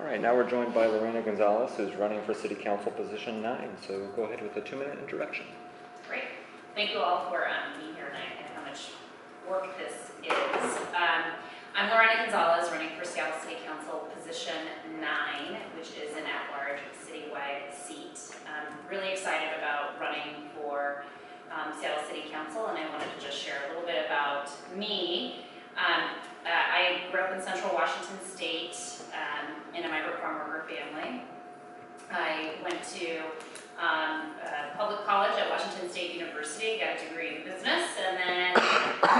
All right, now we're joined by Lorena Gonzalez, who's running for City Council position nine. So go ahead with a two-minute introduction. Great. Thank you all for um, being here tonight and how much work this is. Um, I'm Lorena Gonzalez, running for Seattle City Council position nine, which is an at-large citywide seat. I'm really excited about running for um, Seattle City Council, and I wanted to just share a little bit about me. Um, uh, I grew up in central Washington State um, in a migrant farm worker family. I went to um, public college at Washington State University, got a degree in business, and then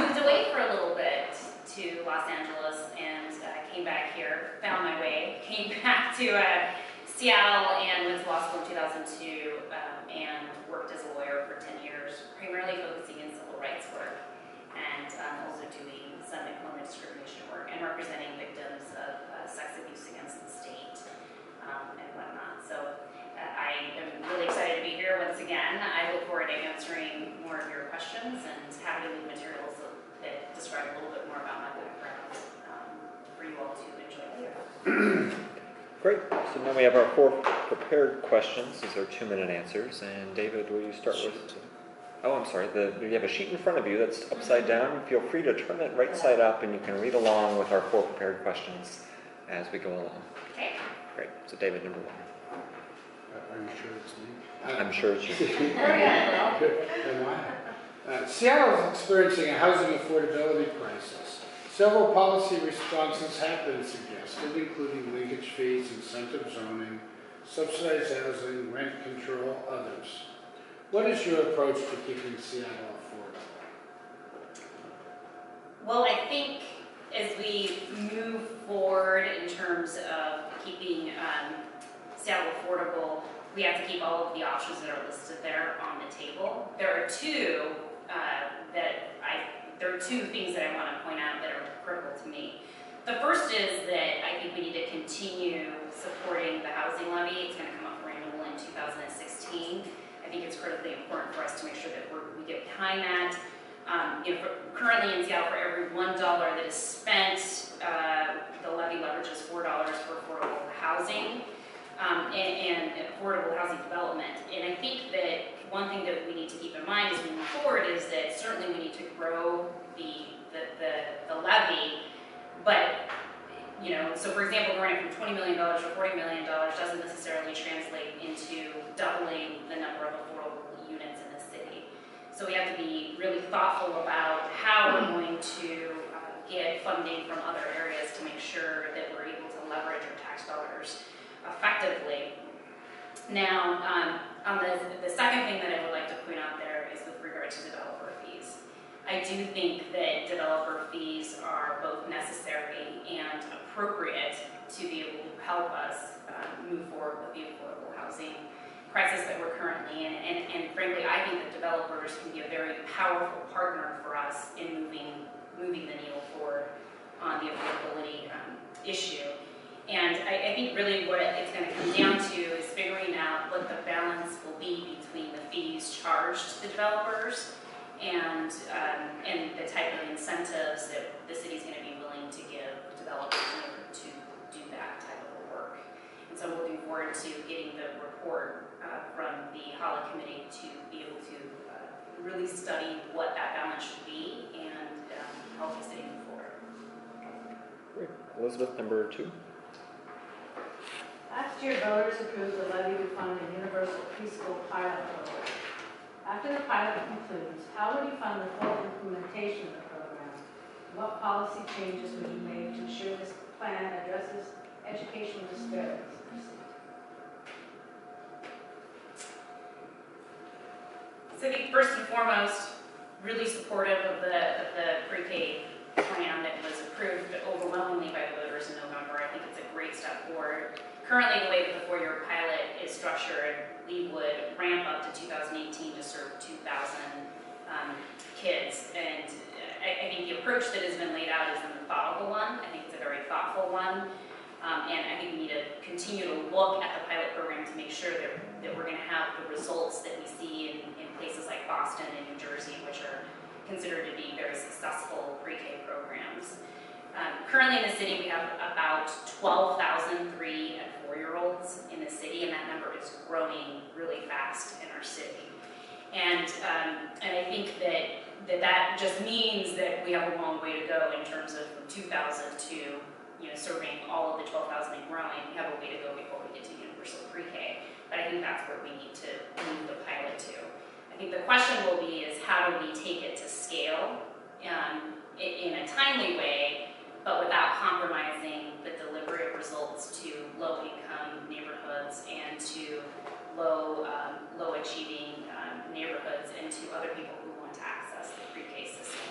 moved away for a little bit to Los Angeles and uh, came back here, found my way, came back to uh, Seattle and went to law school in 2002 um, and worked as a lawyer for 10 years, primarily focusing in civil rights work and um, also doing some employment discrimination work and representing victims of uh, sex abuse against the state um, and whatnot. So uh, I am really excited to be here once again. I look forward to answering more of your questions and happy to leave materials that describe a little bit more about my background um, for you all to enjoy later. Great. So now we have our four prepared questions. These are two-minute answers. And David, will you start with? Oh, I'm sorry. The, you have a sheet in front of you that's upside down. Feel free to turn it right side up, and you can read along with our four prepared questions as we go along. Okay. Great. So David, number one. Are you sure it's me? I'm sure it's you. Am Uh, Seattle is experiencing a housing affordability crisis. Several policy responses have been suggested, including linkage fees, incentive zoning, subsidized housing, rent control, others. What is your approach to keeping Seattle affordable? Well, I think as we move forward in terms of keeping um, Seattle affordable, we have to keep all of the options that are listed there on the table. There are two uh, that I, there are two things that I want to point out that are critical to me. The first is that I think we need to continue supporting the housing levy. It's going to come up for renewal in 2016. Think it's critically important for us to make sure that we get behind that. Um, you know, for, currently in Seattle, for every one dollar that is spent, uh, the levy leverages four dollars for affordable housing um, and, and affordable housing development. And I think that one thing that we need to keep in mind as we move forward is that certainly we need to grow the the, the, the levy, but you know, so for example, growing from $20 million to $40 million doesn't necessarily translate into doubling the number of affordable units in the city. So we have to be really thoughtful about how we're going to uh, get funding from other areas to make sure that we're able to leverage our tax dollars effectively. Now, um, on the, the second thing that I would like to point out there is with regard to developer. I do think that developer fees are both necessary and appropriate to be able to help us um, move forward with the affordable housing crisis that we're currently in. And, and frankly, I think that developers can be a very powerful partner for us in moving, moving the needle forward on the affordability um, issue. And I, I think really what it's going to come down to is figuring out what the balance will be between the fees charged to the developers and, um, and the type of incentives that the city's going to be willing to give developers in order to do that type of work. And so I'm looking forward to getting the report uh, from the HALA committee to be able to uh, really study what that balance should be and um, help the city move forward. Great. Elizabeth, number two. Last year, voters approved the levy to fund a Universal Preschool Pilot Program. After the pilot concludes, how would you fund the full implementation of the program? What policy changes would you make to ensure this plan addresses educational disparities? So I think first and foremost, really supportive of the, of the pre-K plan that was approved overwhelmingly by the voters in November. I think it's a great step forward. Currently, the way that the four-year pilot is structured, we would ramp up to 2018 to serve 2,000 um, kids. And I, I think the approach that has been laid out is a methodical one. I think it's a very thoughtful one. Um, and I think we need to continue to look at the pilot program to make sure that, that we're going to have the results that we see in, in places like Boston and New Jersey, which are considered to be very successful pre-K programs. Um, currently in the city, we have about 12,000 three and four-year-olds in the city, and that number is growing really fast in our city. And, um, and I think that, that that just means that we have a long way to go in terms of from 2000 to you know, serving all of the 12,000 and growing, we have a way to go before we get to universal pre-K. But I think that's where we need to move the pilot to. I think the question will be is how do we take it to scale um, in a timely way but without compromising the delivery of results to low-income neighborhoods and to low, um, low-achieving um, neighborhoods and to other people who want to access the pre-K system.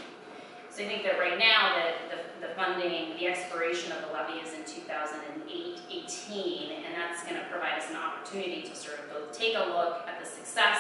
So I think that right now, that the, the funding, the expiration of the levy is in 2018, and that's going to provide us an opportunity to sort of both take a look at the success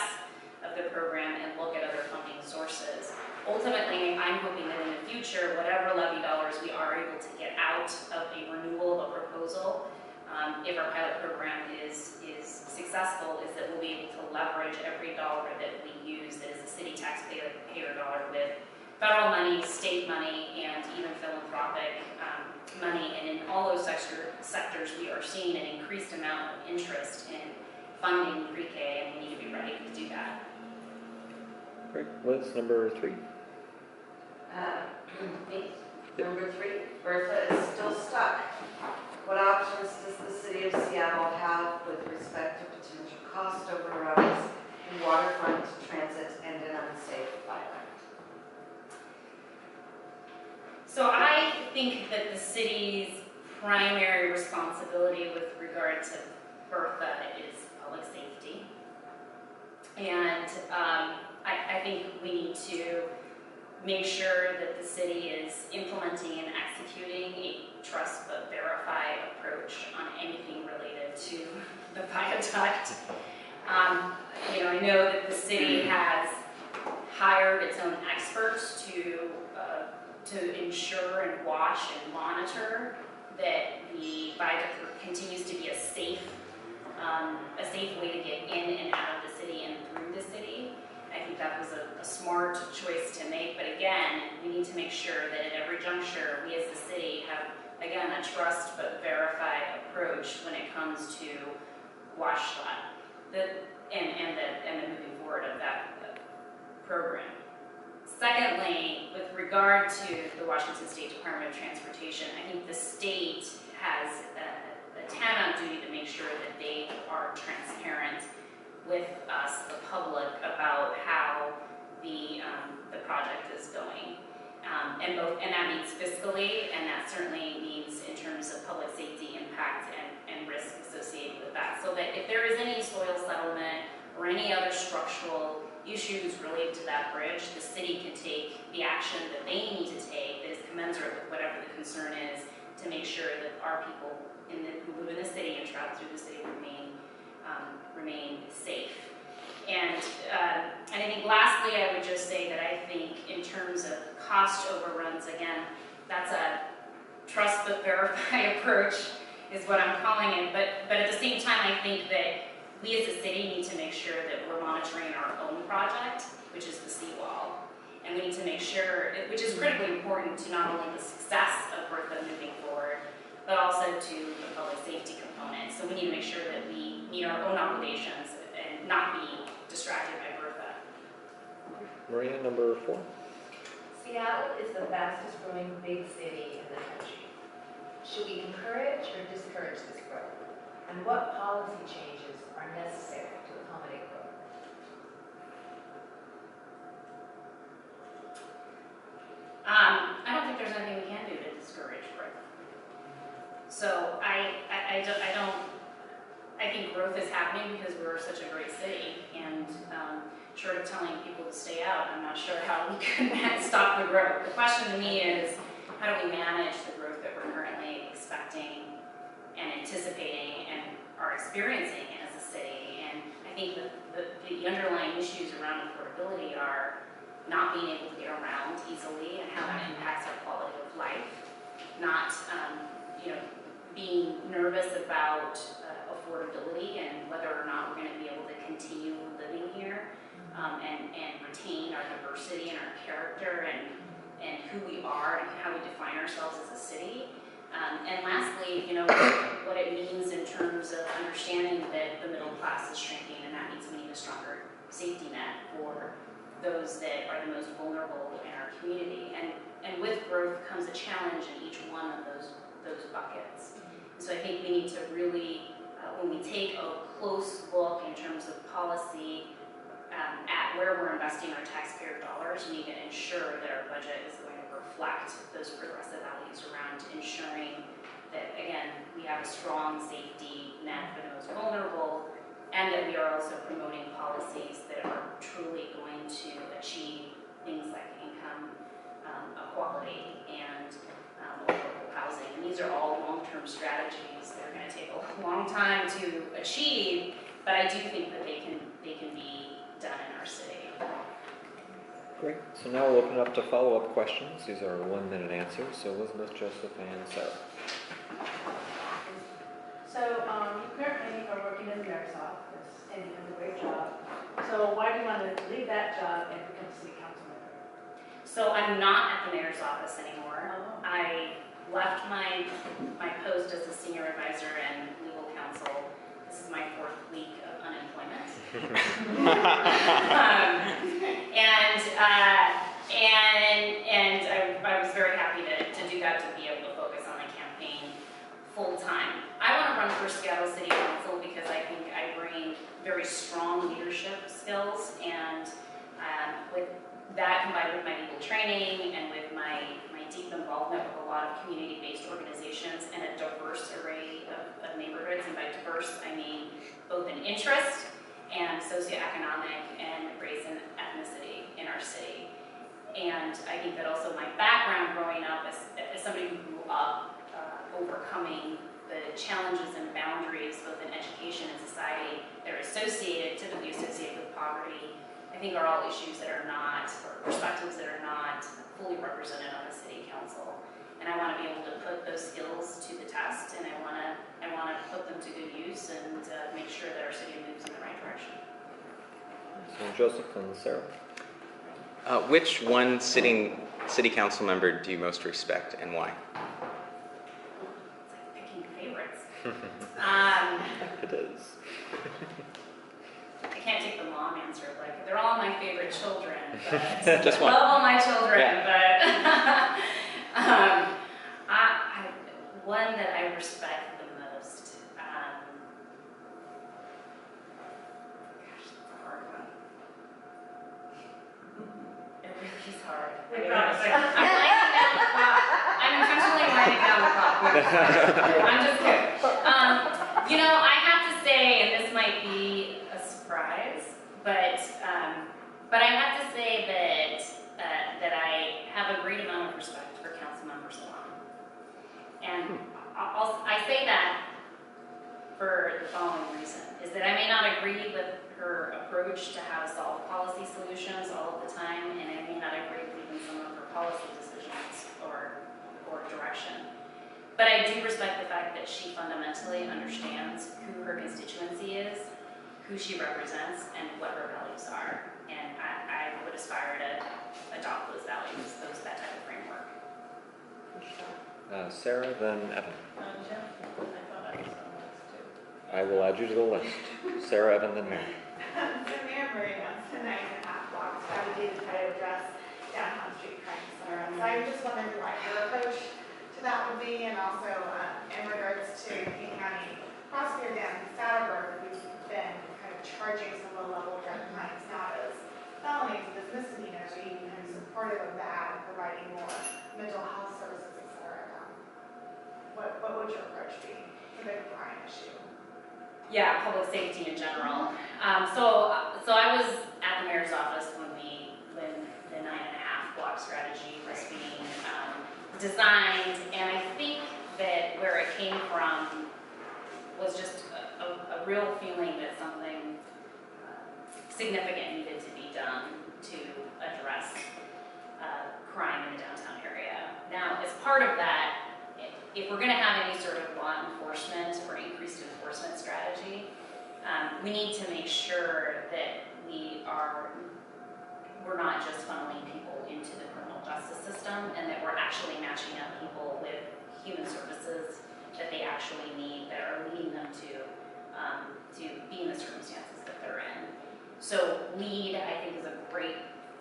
of the program and look at other funding sources. Ultimately, I'm hoping that in the future, whatever levy dollars we are able to get out of a renewal of a proposal, um, if our pilot program is, is successful, is that we'll be able to leverage every dollar that we use that is a city taxpayer payer dollar with federal money, state money, and even philanthropic um, money. And in all those sector, sectors, we are seeing an increased amount of interest in funding pre-K, and we need to be ready to do that. Great. Liz, number three. Uh, Me, number three, Bertha is still stuck. What options does the city of Seattle have with respect to potential cost overruns in waterfront transit and an unsafe island? So I think that the city's primary responsibility with regard to Bertha is public safety. And um, I, I think we need to make sure that the city is implementing and executing a trust but verify approach on anything related to the viaduct. Um, you know, I know that the city has hired its own experts to, uh, to ensure and watch and monitor that the viaduct continues to be a safe, um, a safe way to get in and out of the city and through the city. Think that was a, a smart choice to make, but again, we need to make sure that at every juncture, we as the city have, again, a trust but verify approach when it comes to wash that, the, and, and the, and the moving forward of that uh, program. Secondly, with regard to the Washington State Department of Transportation, I think the state has a, a tantamount duty to make sure that they are transparent with us, the public, about how the, um, the project is going. Um, and both, and that means fiscally, and that certainly means in terms of public safety impact and, and risk associated with that. So that if there is any soil settlement or any other structural issues related to that bridge, the city can take the action that they need to take that is commensurate with whatever the concern is to make sure that our people in the, who live in the city and travel through the city remain, um, remain safe. And, uh, and I think lastly, I would just say that I think in terms of cost overruns, again, that's a trust but verify approach is what I'm calling it. But, but at the same time, I think that we as a city need to make sure that we're monitoring our own project, which is the seawall. And we need to make sure, which is critically important to not only the success of Bertha moving forward, but also to the public safety component. So we need to make sure that we meet our own obligations and not be distracted by Bertha. Maria, number four. Seattle is the fastest growing big city in the country. Should we encourage or discourage this growth? And what policy changes are necessary to accommodate growth? Um, I don't think there's anything we can do to discourage growth. So I, I, I don't, I don't, I think growth is happening because we're such a great city and, um, short of telling people to stay out, I'm not sure how we can stop the growth. The question to me is, how do we manage the growth that we're currently expecting and anticipating and are experiencing as a city? And I think that the, the underlying issues around affordability are not being able to get around easily and how that impacts our quality of life. Not, um, you know, being nervous about uh, affordability and whether or not we're gonna be able to continue living here um, and, and retain our diversity and our character and, and who we are and how we define ourselves as a city. Um, and lastly, you know, what it means in terms terms of understanding that the middle class is shrinking and that means we need a stronger safety net for those that are the most vulnerable in our community. And, and with growth comes a challenge in each one of those, those buckets. So I think we need to really, uh, when we take a close look in terms of policy um, at where we're investing our taxpayer dollars, we need to ensure that our budget is going to reflect those progressive values around ensuring that, again, we have a strong safety net for the most vulnerable, and that we are also promoting policies that are truly going to achieve things like income um, equality and housing. And these are all long-term strategies that are going to take a long time to achieve, but I do think that they can, they can be done in our city. Great. So now we'll open it up to follow-up questions. These are one-minute answers. So Elizabeth, Joseph, and Sarah. So, um, you currently are working in the mayor's office and you do a great job. So why do you want to leave that job and become city council member? So I'm not at the mayor's office anymore. Oh. I left my, my post as a senior advisor and legal counsel. This is my fourth week of unemployment. Um, And, uh, and, and I, I was very happy to, to do that, to be able to focus on the campaign full-time. I want to run for Seattle City Council because I think I bring very strong leadership skills and um, with that combined with my legal training and with my deep involvement with a lot of community-based organizations and a diverse array of, of neighborhoods, and by diverse, I mean both in interest and socioeconomic and race and ethnicity in our city. And I think that also my background growing up as, as somebody who grew up uh, overcoming the challenges and boundaries both in education and society that are associated, typically associated with poverty, I think are all issues that are not, or perspectives that are not fully represented on the city council. And I want to be able to put those skills to the test, and I want to, I want to put them to good use and uh, make sure that our city moves in the right direction. So Joseph and Sarah. Uh, which one sitting city council member do you most respect and why? It's like picking favorites. Um, It is. I can't take the mom answer, like, they're all my favorite children, but. Just one. Love all my children, Yeah. but, um, I, I, one that I respect the most, um, gosh, that's a hard one. It really is hard. I We mean, promise. I'm writing down the clock. I'm intentionally writing down the clock. I'm just kidding. Um, you know, I have to say, and this might be a surprise, but, um, but I have to say that, uh, that I have a great amount of respect for Councilmember Sawant. And I- I'll, I say that for the following reason, is that I may not agree with her approach to how to solve policy solutions all of the time, and I may not agree with even some of her policy decisions or, or direction. But I do respect the fact that she fundamentally understands who her constituency is, who she represents, and what her values are. And I, I would aspire to adopt those values, those, that type of framework. Uh, Sarah, then Evan. Um, Jeff, I thought I was on this too. I will add you to the list. Sarah, Evan, then Mary. So Mayor Murray wants to nine and a half block strategy to try to address downtown street crime, et cetera. So I'm just wondering what your approach to that would be, and also uh, in regards to King County prosecutor Dan Satterberg, who's been kind of charging some low-level drug crimes not as felonies, but as misdemeanors, are you kind of supportive of that, and providing more mental health services, et cetera? Um, What, what would your approach be to the crime issue? Yeah, public safety in general. Um, so, so I was at the mayor's office when we, when the nine and a half block strategy was being, um, designed, and I think that where it came from was just a, a, a real feeling that something uh, significant needed to be done to address, uh, crime in the downtown area. Now, as part of that, if we're going to have any sort of law enforcement or increased enforcement strategy, um, we need to make sure that we are we're not just funneling people into the criminal justice system and that we're actually matching up people with human services that they actually need that are leading them to um, to be in the circumstances that they're in. So LEAD, I think, is a great,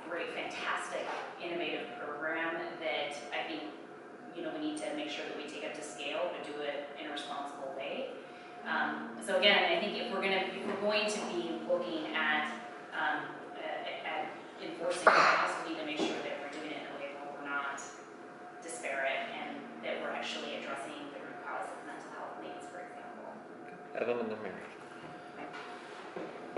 great, fantastic, innovative program that I think so again, I think if we're gonna, if we're going to be looking at, um, at at enforcing laws, we need to make sure that we're doing it in a way where we're not disparate and that we're actually addressing the root cause of mental health needs, for example. Evan and then Mary.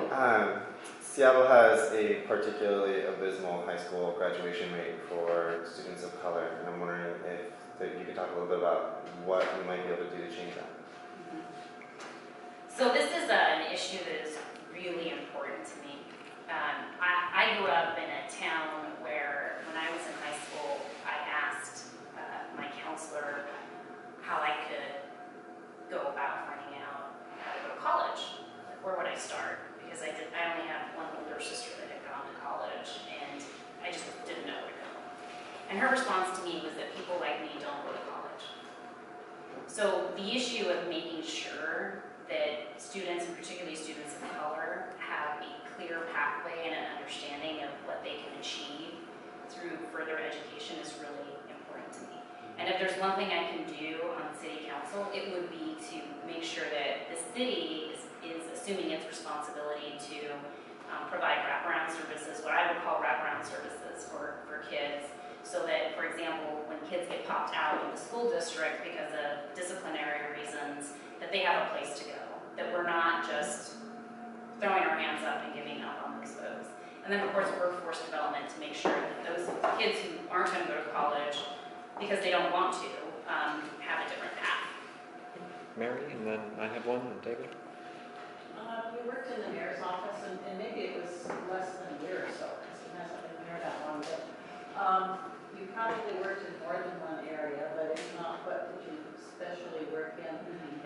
Um, Seattle has a particularly abysmal high school graduation rate for students of color, and I'm wondering if that you could talk a little bit about what we might be able to do to change that. So this is an issue that is really important to me. Um, I, I grew up in a town where, when I was in high school, I asked uh, my counselor how I could go about finding out how to go to college. Like, where would I start? Because I did, I only had one older sister that had gone to college, and I just didn't know where to go. And her response to me was that people like me don't go to college. So the issue of making sure that students, and particularly students of color, have a clear pathway and an understanding of what they can achieve through further education is really important to me. And if there's one thing I can do on city council, it would be to make sure that the city is, is assuming its responsibility to um, provide wraparound services, what I would call wraparound services for, for kids, so that, for example, when kids get popped out of the school district because of disciplinary reasons, that they have a place to go, that we're not just throwing our hands up and giving up on those folks. And then, of course, workforce development to make sure that those kids who aren't going to go to college because they don't want to um, have a different path. Mary, and then I have one, and David. Uh, we worked in the mayor's office, and, and maybe it was less than a year or so, because he hasn't been mayor that long, but, um, you probably worked in more than one area, but if not, what did you especially work in?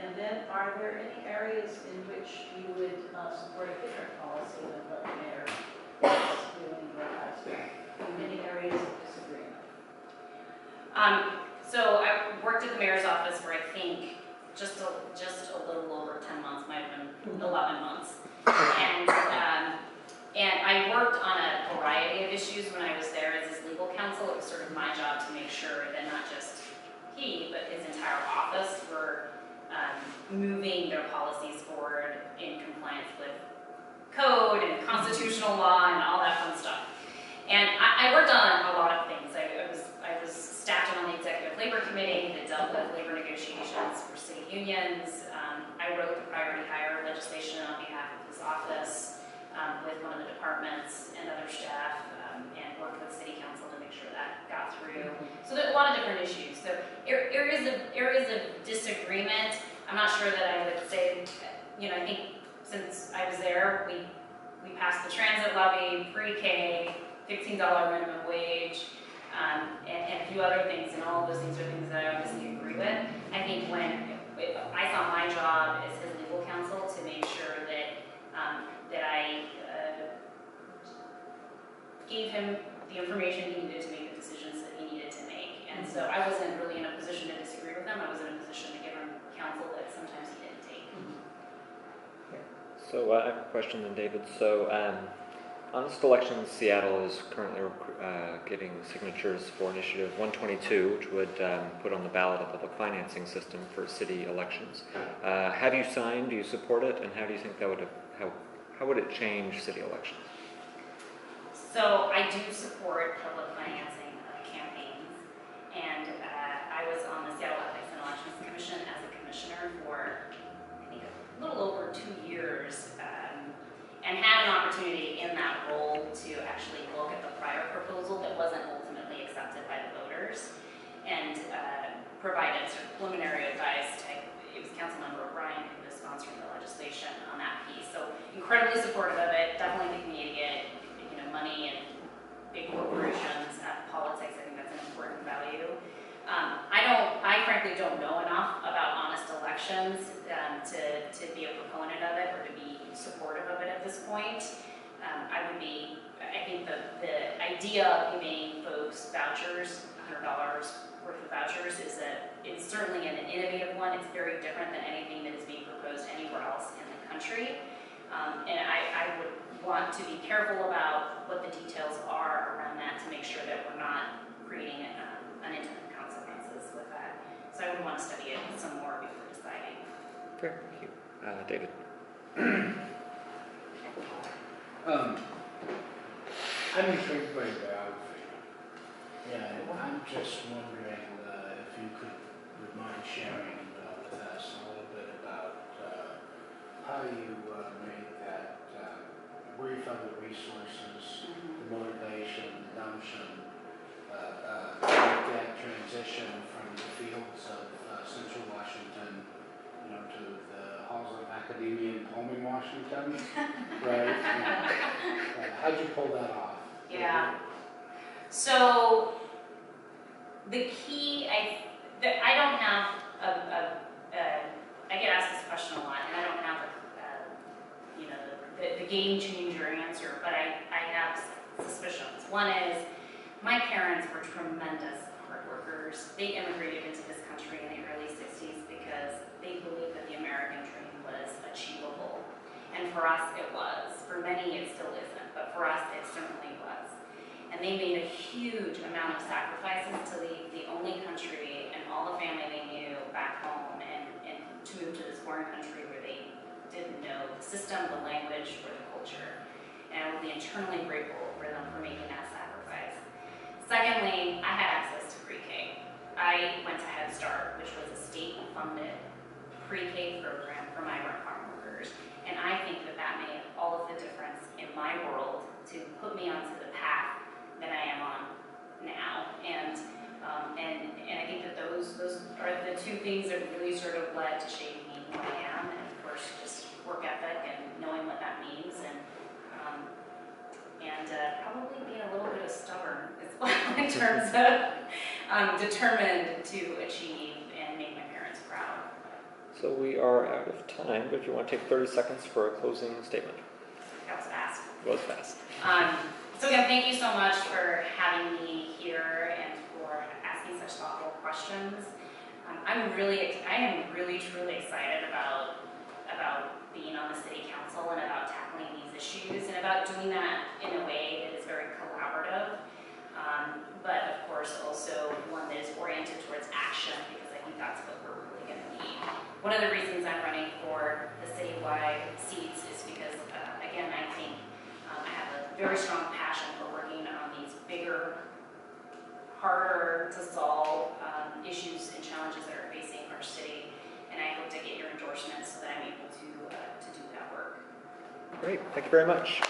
And then, are there any areas in which you would, uh, support a different policy than what the mayor is doing with high school? Any areas of disagreement? Um, so I worked at the mayor's office for I think just a, just a little over ten months, might have been eleven months. And, um, and I worked on a variety of issues when I was there as his legal counsel. It was sort of my job to make sure that not just he, but his entire office were, um, moving their policies forward in compliance with code and constitutional law and all that fun stuff. And I, I worked on a lot of things. I, I was I was staffed on the executive labor committee that dealt with labor negotiations for city unions. Um, I wrote the priority hire legislation on behalf of his office um, with one of the departments and other staff, um, and worked with city council to make sure that got through. So there are a lot of different issues. So ar- areas of areas of disagreement. I'm not sure that I would say. You know, I think since I was there, we we passed the transit levy, pre-K, $15 minimum wage, um, and, and a few other things, and all of those things are things that I obviously agree with. I think when I saw my job as his legal counsel to make sure that um, that I uh, gave him the information he needed to make the decisions that he needed to make. And so I wasn't really in a position to disagree with him. I was in a position to give him counsel that sometimes he didn't take. So uh, I have a question then, David. So um, Honest Elections Seattle is currently uh, getting signatures for Initiative 122, which would um, put on the ballot a public financing system for city elections. Uh, have you signed? Do you support it? And how do you think that would how how would it change city elections? So I do support public financing of campaigns, and uh, I was on the Seattle Ethics and Elections Commission as a commissioner for, I think, a little over two years, um, and had an opportunity in that role to actually look at the prior proposal that wasn't ultimately accepted by the voters, and uh, provided sort of preliminary advice to, it was Councilmember O'Brien who was sponsoring the legislation on that piece. So incredibly supportive of it, definitely think we need to get you know, money and big corporations at politics. I think that's an important value. Um, I don't, I frankly don't know enough about honest elections um, to, to be a proponent of it or to be supportive of it at this point. Um, I would be, I think the, the idea of giving folks vouchers, $100 worth of vouchers, is a, it's certainly an innovative one. It's very different than anything that is being proposed anywhere else in the country. Um, and I, I would want to be careful about what the details are around that to make sure that we're not creating um, unintended consequences with that. So I would want to study it some more before deciding. Fair, thank you. Uh, David? Um, I'm intrigued by biography. And I'm just wondering uh, if you could, would mind sharing uh, with us a little bit about uh, how you uh, made that, uh, where you found the resources, the motivation, the gumption, uh, uh, to make that transition from the fields of uh, central Washington, you know, to the halls of academia in Pullman, Washington, right? Yeah. Uh, How'd you pull that off? Yeah. So the key, I, the, I don't have a, a, a, I get asked this question a lot, and I don't have a, a you know, the, the game changer answer, but I, I have suspicions. One is my parents were tremendous hard workers. They immigrated into this country in the early 60s because they believed that the American dream was achievable. And for us, it was. For many, it still isn't, but for us, it certainly was. And they made a huge amount of sacrifices to leave the only country and all the family they knew back home and, and to move to this foreign country where they didn't know the system, the language, or the culture. And I will be grateful for them for making that sacrifice. Secondly, I had access to pre-K. I went to Head Start, which was a state-funded pre-K program for migrant farm workers. And I think that that made all of the difference in my world to put me onto the path that I am on now. And, um, and, and I think that those, those are the two things that really sort of led to shaping me who I am. And of course, just work ethic and knowing what that means and, um, and uh, probably being a little bit of stubborn as well in terms of um, determined to achieve and make my parents proud. So we are out of time, but if you want to take 30 seconds for a closing statement. That was fast. It was fast. Um, so again, thank you so much for having me here and for asking such thoughtful questions. Um, I'm really, I am really truly excited about, about being on the city council and about tackling these issues and about doing that in a way that is very collaborative. Um, but of course also one that is oriented towards action because I think that's what we're really gonna need. One of the reasons I'm running for the citywide seats is because, uh, again, I think um, I have a very strong passion for working on these bigger, harder to solve um, issues and challenges that are facing our city. And I hope to get your endorsement so that I'm able to, uh, to do that work. Great, thank you very much.